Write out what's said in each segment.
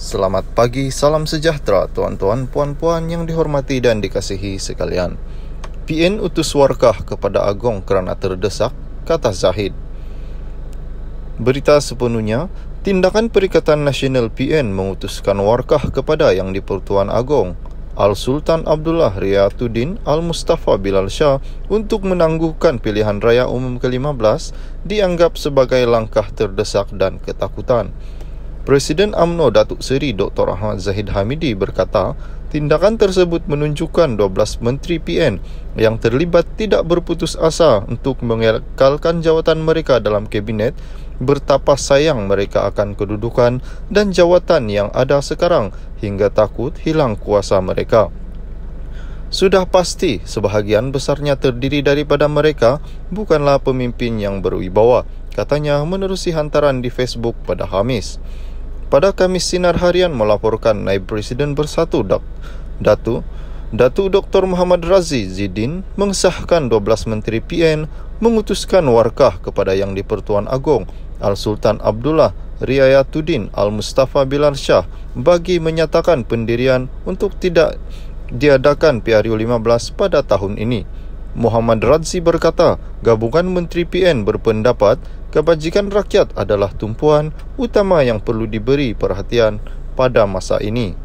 Selamat pagi, salam sejahtera tuan-tuan, puan-puan yang dihormati dan dikasihi sekalian. PN utus warkah kepada Agong kerana terdesak, kata Zahid. Berita sepenuhnya, tindakan Perikatan Nasional PN mengutuskan warkah kepada Yang di-Pertuan Agong, Al-Sultan Abdullah Riyatuddin Al-Mustafa Bilal Shah untuk menangguhkan pilihan raya umum ke-15 dianggap sebagai langkah terdesak dan ketakutan. Presiden AMNO Datuk Seri Dr. Ahmad Zahid Hamidi berkata, tindakan tersebut menunjukkan 12 Menteri PN yang terlibat tidak berputus asa untuk mengekalkan jawatan mereka dalam kabinet bertapa sayang mereka akan kedudukan dan jawatan yang ada sekarang hingga takut hilang kuasa mereka. Sudah pasti sebahagian besarnya terdiri daripada mereka bukanlah pemimpin yang berwibawa, katanya menerusi hantaran di Facebook pada Hamis. Pada Kamis Sinar Harian melaporkan Naib Presiden Bersatu Dak, Datu Datu Dr. Muhammad Razi Zidin mengesahkan 12 Menteri PN mengutuskan warkah kepada Yang di-Pertuan Agong Al-Sultan Abdullah Riayatuddin Al-Mustafa Bilal Shah bagi menyatakan pendirian untuk tidak diadakan PRU 15 pada tahun ini. Muhammad Razi berkata, gabungan Menteri PN berpendapat kebajikan rakyat adalah tumpuan utama yang perlu diberi perhatian pada masa ini.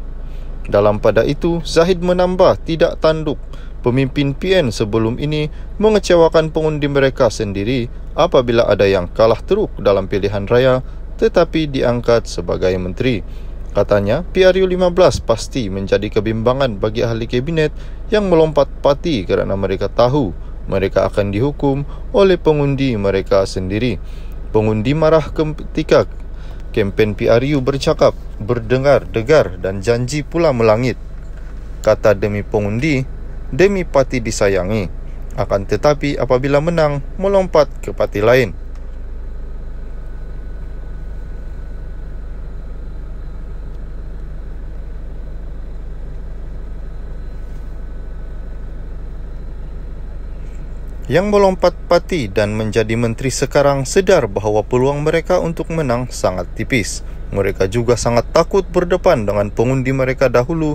Dalam pada itu, Zahid menambah tidak tanduk pemimpin PN sebelum ini mengecewakan pengundi mereka sendiri apabila ada yang kalah teruk dalam pilihan raya tetapi diangkat sebagai menteri. Katanya, PRU 15 pasti menjadi kebimbangan bagi ahli kabinet yang melompat parti kerana mereka tahu mereka akan dihukum oleh pengundi mereka sendiri. Pengundi marah ketika kempen PRU bercakap, berdengar, degar dan janji pula melangit. Kata demi pengundi, demi parti disayangi. Akan tetapi apabila menang, melompat ke parti lain. Yang melompat parti dan menjadi menteri sekarang sedar bahawa peluang mereka untuk menang sangat tipis. Mereka juga sangat takut berdepan dengan pengundi mereka dahulu.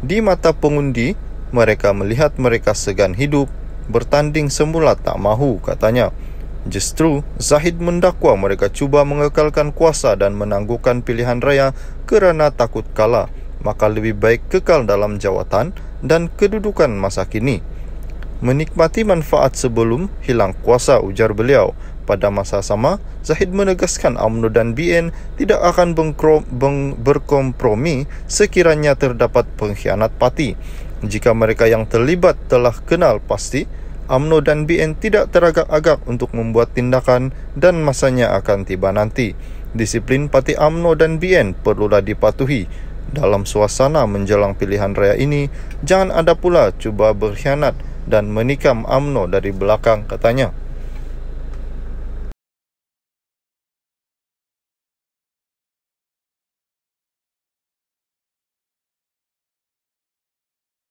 Di mata pengundi, mereka melihat mereka segan hidup, bertanding semula tak mahu, katanya. Justru, Zahid mendakwa mereka cuba mengekalkan kuasa dan menangguhkan pilihan raya kerana takut kalah. Maka lebih baik kekal dalam jawatan dan kedudukan masa kini menikmati manfaat sebelum hilang kuasa ujar beliau. Pada masa sama, Zahid menegaskan UMNO dan BN tidak akan berkompromi sekiranya terdapat pengkhianat parti. Jika mereka yang terlibat telah kenal pasti, UMNO dan BN tidak teragak-agak untuk membuat tindakan dan masanya akan tiba nanti. Disiplin parti UMNO dan BN perlulah dipatuhi. Dalam suasana menjelang pilihan raya ini, jangan ada pula cuba berkhianat dan menikam AMNO dari belakang katanya.